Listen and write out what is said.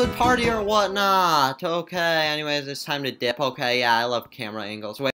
childhood party or whatnot. Okay, anyways, it's time to dip. Okay, yeah, I love camera angles. Wait.